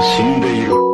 死んでいる。